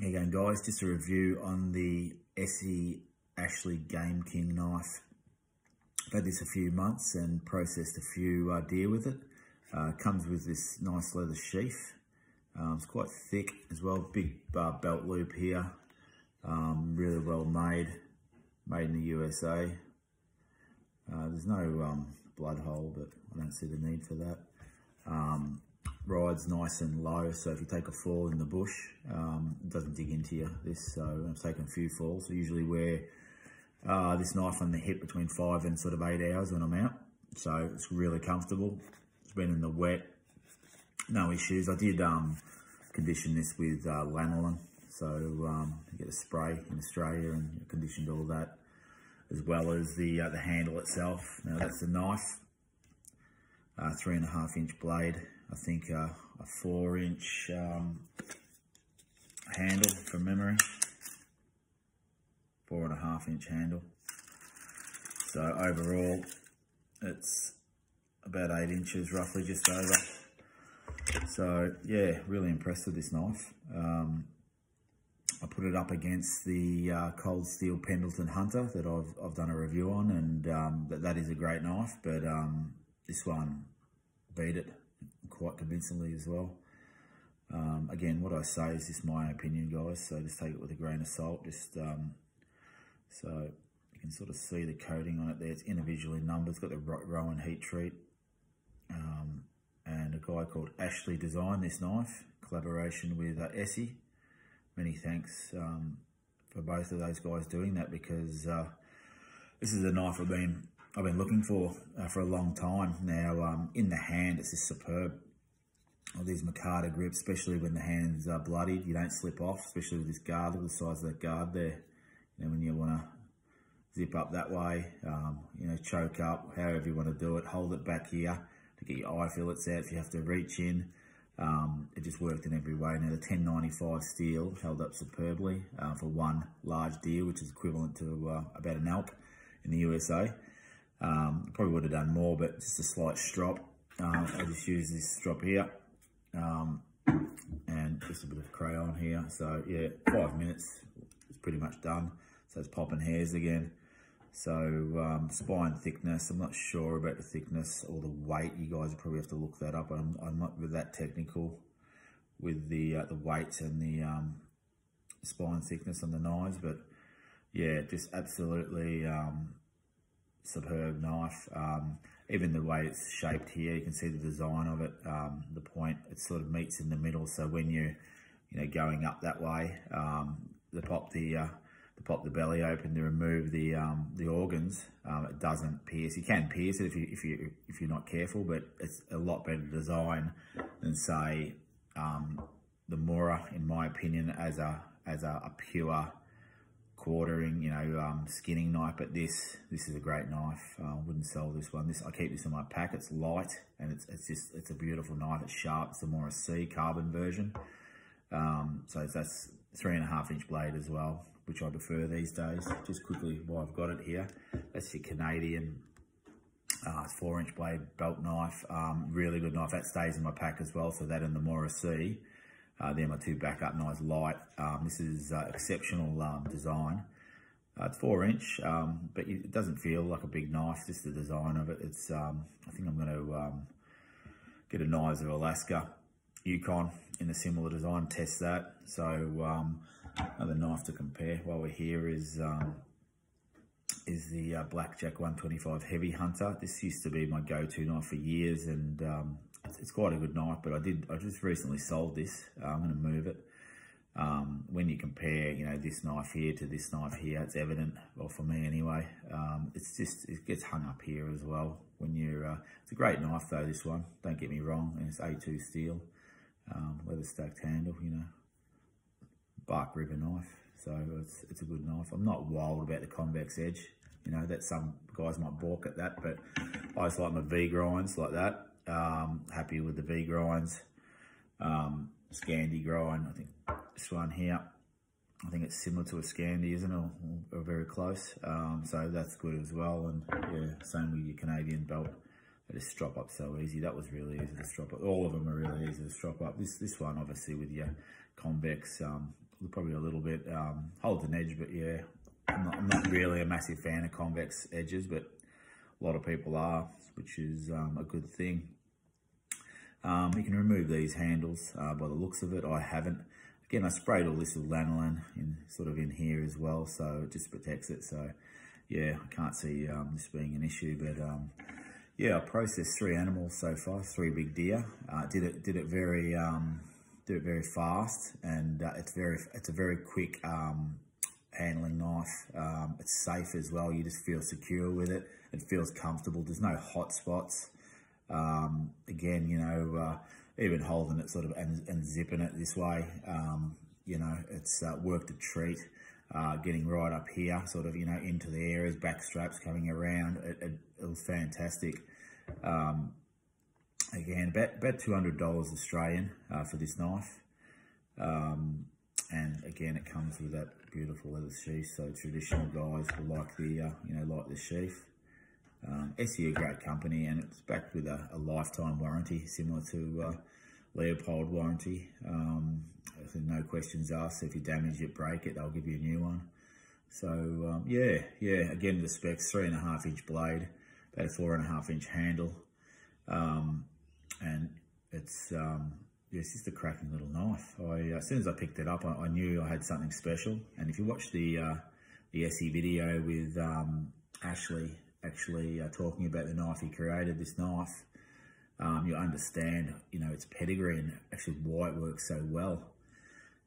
Again, guys, just a review on the ESEE Ashley Game King knife. I've had this a few months and processed a few uh, deer with it. Uh, comes with this nice leather sheath. Um, it's quite thick as well, big uh, belt loop here. Um, really well made, made in the USA. Uh, there's no um, blood hole, but I don't see the need for that. Um, rides nice and low, so if you take a fall in the bush, um, it doesn't dig into you. This, so I've taken a few falls. I usually wear uh, this knife on the hip between five and sort of eight hours when I'm out. So it's really comfortable. It's been in the wet, no issues. I did um, condition this with uh, lanolin. So um, you get a spray in Australia and conditioned all that, as well as the uh, the handle itself. Now that's the knife, uh, three and a half inch blade. I think uh, a four inch um, handle from memory. Four and a half inch handle. So overall, it's about eight inches roughly, just over. So yeah, really impressed with this knife. Um, I put it up against the uh, Cold Steel Pendleton Hunter that I've, I've done a review on and um, that, that is a great knife, but um, this one beat it quite convincingly as well. Um, again, what I say is just my opinion, guys, so just take it with a grain of salt. Just um, So you can sort of see the coating on it there. It's individually numbered. It's got the Rowen heat treat. Um, and a guy called Ashley designed this knife, collaboration with uh, ESEE. Many thanks um, for both of those guys doing that because uh, this is a knife I've been I've been looking for uh, for a long time now. Um, in the hand, it's just superb. All these Micarta grips, especially when the hands are bloodied, you don't slip off, especially with this guard. Look at the size of that guard there. You know, when you want to zip up that way, um, you know, choke up, however you want to do it, hold it back here to get your eye fillets out if you have to reach in. Um, it just worked in every way. Now the 1095 steel held up superbly uh, for one large deer, which is equivalent to uh, about an elk in the USA. Um, probably would have done more, but just a slight strop. Uh, I just use this strop here um, and just a bit of crayon here. So yeah, five minutes, it's pretty much done. So it's popping hairs again. So um, spine thickness, I'm not sure about the thickness or the weight. You guys probably have to look that up. I'm, I'm not that technical with the uh, the weights and the um, spine thickness on the knives, but yeah, just absolutely um, superb knife. Um, even the way it's shaped here, you can see the design of it, um, the point, it sort of meets in the middle. So when you're, you know, going up that way, um, the pop the, uh, pop the belly open to remove the um, the organs, um, it doesn't pierce. You can pierce it if you if you if you're not careful, but it's a lot better design than say um, the Mora, in my opinion, as a as a, a pure quartering, you know, um, skinning knife, but this this is a great knife. I uh, wouldn't sell this one. This I keep this in my pack. It's light and it's it's just it's a beautiful knife. It's sharp. It's the Mora C carbon version. Um, so that's three and a half inch blade as well, which I prefer these days. Just quickly while I've got it here, that's your Canadian uh, four inch blade belt knife. Um, really good knife. That stays in my pack as well. So that and the C. Uh, they're my two backup knives, light. Um, this is uh, exceptional um, design. Uh, it's four inch, um, but it doesn't feel like a big knife, just the design of it. It's, um, I think I'm going to um, get a Knives of Alaska Yukon in a similar design, test that. So um, another knife to compare while we're here is is the uh, Blackjack 125 Heavy Hunter. This used to be my go-to knife for years and um, it's, it's, quite a good knife, but I did, I just recently sold this. Uh, I'm going to move it. Um, when you compare, you know, this knife here to this knife here, it's evident, well, for me anyway, um, it's just, it gets hung up here as well. When you're, uh, it's a great knife though, this one, don't get me wrong, and it's A2 steel, um, leather stacked handle, you know, bark river knife. So it's, it's a good knife. I'm not wild about the convex edge. You know, that some guys might balk at that, but I just like my V grinds like that. Um, happy with the V grinds. Um, Scandi grind, I think this one here, I think it's similar to a Scandi, isn't it? Or, or very close. Um, so that's good as well. And yeah, same with your Canadian belt. They just strop up so easy. That was really easy to strop up. All of them are really easy to strop up. This this one, obviously, with your convex um, probably a little bit, um, holds an edge, but yeah, I'm not, I'm not, really a massive fan of convex edges, but a lot of people are, which is um, a good thing. Um, you can remove these handles uh, by the looks of it. I haven't. Again, I sprayed all this with lanolin in sort of in here as well, so it just protects it. So yeah, I can't see um, this being an issue, but um, yeah, I processed three animals so far, three big deer. Uh, did it did it very um, did it very fast, and uh, it's very it's a very quick um, handling knife. Um, it's safe as well. You just feel secure with it. It feels comfortable. There's no hot spots. Um, again, you know, uh, even holding it sort of and, and zipping it this way, um, you know, it's uh, worked a treat. Uh, getting right up here, sort of, you know, into the areas, back straps coming around. It, it, it was fantastic. Um, again, about, about $200 Australian uh, for this knife. Um, and again, it comes with that beautiful leather sheath. So traditional guys will like the, uh, you know, like the sheath. Um, ESEE a great company and it's backed with a, a lifetime warranty similar to uh, Leupold warranty. Um, no questions asked. If you damage it, break it, they'll give you a new one. So um, yeah, yeah, again the specs, three and a half inch blade, about a four and a half inch handle. Um, and it's, um, yeah, it's just a cracking little knife. I, as soon as I picked it up, I, I knew I had something special. And if you watch the, uh, the ESEE video with um, Ashley actually uh, talking about the knife he created, this knife, um, you understand, you know, its pedigree and actually why it works so well.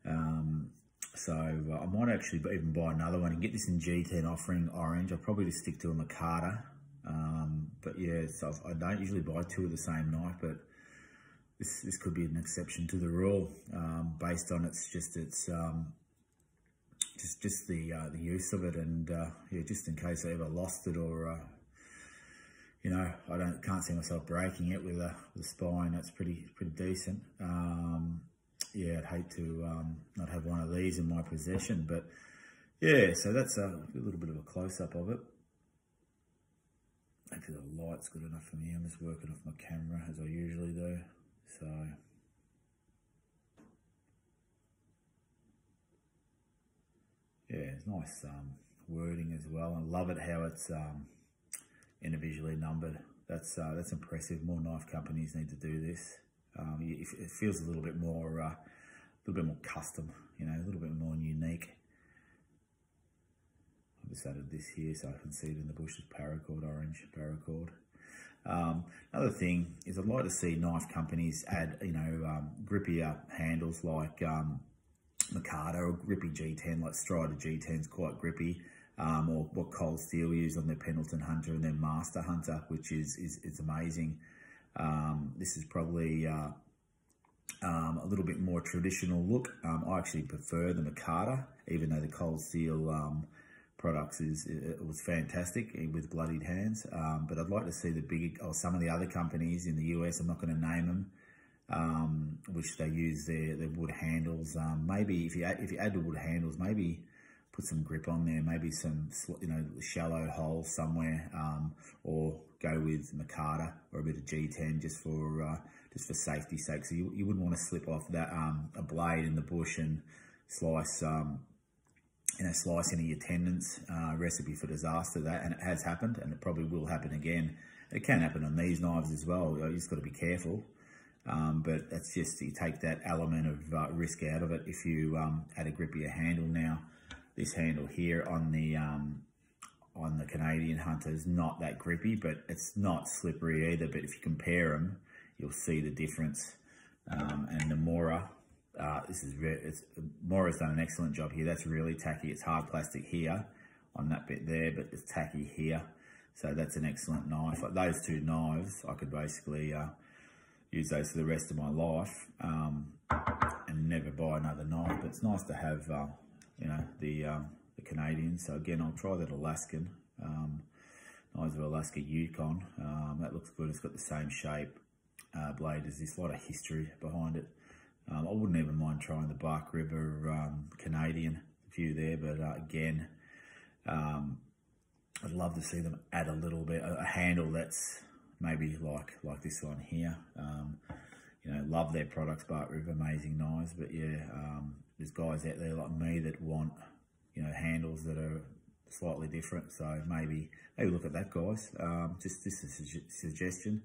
Um, so uh, I might actually even buy another one and get this in G10 offering orange. I'll probably just stick to a Micarta. Um, but yeah, so I don't usually buy two of the same knife, but this, this could be an exception to the rule um, based on it's just its um, just just the uh, the use of it and uh, yeah, just in case I ever lost it or uh, you know, I don't can't see myself breaking it with a, with a spine. That's pretty pretty decent. Um, yeah, I'd hate to um, not have one of these in my possession, but yeah, so that's a, a little bit of a close up of it. Actually, the light's good enough for me. I'm just working off my camera as I usually do. So. Yeah, it's nice um, wording as well. I love it how it's um, individually numbered. That's uh, that's impressive. More knife companies need to do this. Um, it feels a little bit more, uh, a little bit more custom. You know, a little bit more unique. I've just added this here so I can see it in the bushes. Paracord, orange paracord. Um, another thing is I'd like to see knife companies add, you know, um, grippier handles like um, Micarta or grippy G10, like Strider G10 is quite grippy um, or what Cold Steel use on their Pendleton Hunter and their Master Hunter, which is, is, is amazing. Um, this is probably uh, um, a little bit more traditional look. Um, I actually prefer the Micarta, even though the Cold Steel um, products is it was fantastic with bloodied hands. Um, but I'd like to see the big, or some of the other companies in the US, I'm not going to name them, um, which they use their, their wood handles. Um, maybe if you add, if you add the wood handles, maybe put some grip on there, maybe some, you know, shallow hole somewhere, um, or go with Micarta or a bit of G10 just for, uh, just for safety's sake. So you, you wouldn't want to slip off that, um, a blade in the bush and slice, um, you know, slice any your tendons, uh, recipe for disaster that, and it has happened and it probably will happen again. It can happen on these knives as well. You just got to be careful. Um, but that's just, you take that element of uh, risk out of it if you um, add a grippier handle now this handle here on the um, on the Canadian Hunter is not that grippy, but it's not slippery either. But if you compare them, you'll see the difference. Um, and the Mora, uh, this is it's, Mora's done an excellent job here. That's really tacky. It's hard plastic here on that bit there, but it's tacky here. So that's an excellent knife. Like those two knives, I could basically uh, use those for the rest of my life um, and never buy another knife. But it's nice to have uh, you know, the, um, the Canadian. So again, I'll try that Alaskan, um, of Alaska Yukon. Um, that looks good. It's got the same shape uh, blade as this. A lot of history behind it. Um, I wouldn't even mind trying the Bark River um, Canadian view there, but uh, again, um, I'd love to see them add a little bit, a handle that's maybe like like this one here. Um, you know, love their products, Bark River, amazing knives, but yeah, um, there's guys out there like me that want, you know, handles that are slightly different. So maybe maybe look at that, guys. Um, just just a su suggestion.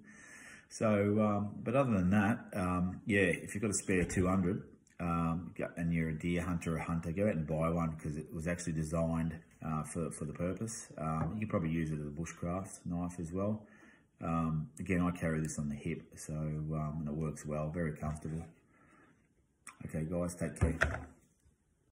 So, um, but other than that, um, yeah, if you've got a spare 200 um, and you're a deer hunter or a hunter, go out and buy one because it was actually designed uh, for, for the purpose. You can probably use it as a bushcraft knife as well. Um, again, I carry this on the hip, so um, it works well, very comfortable. Okay, guys, take care.